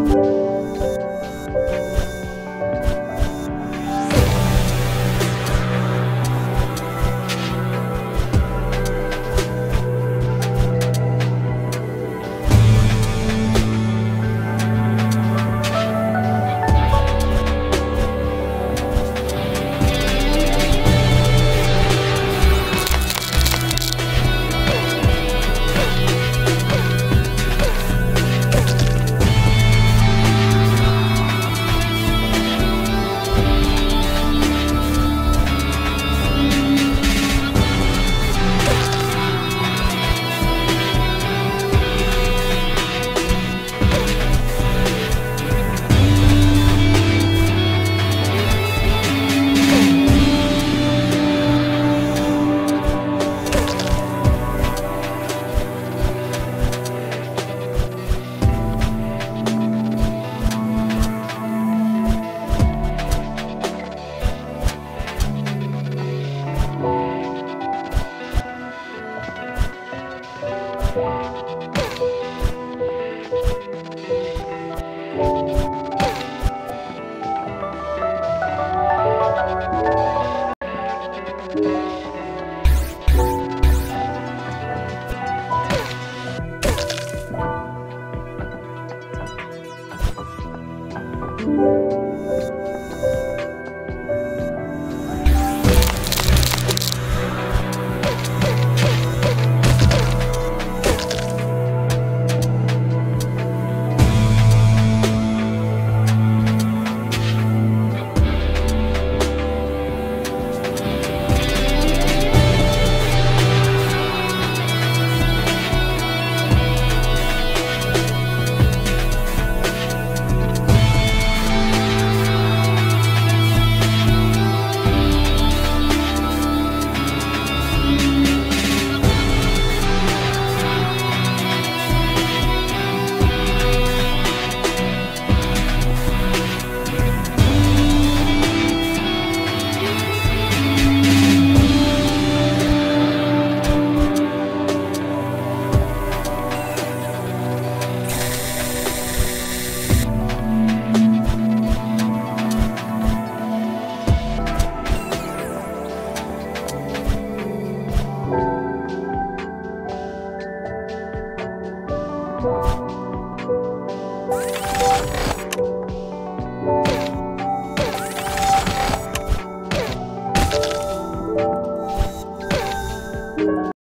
Música